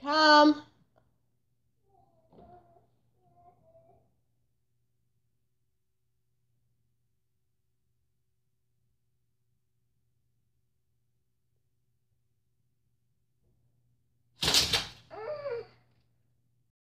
Come.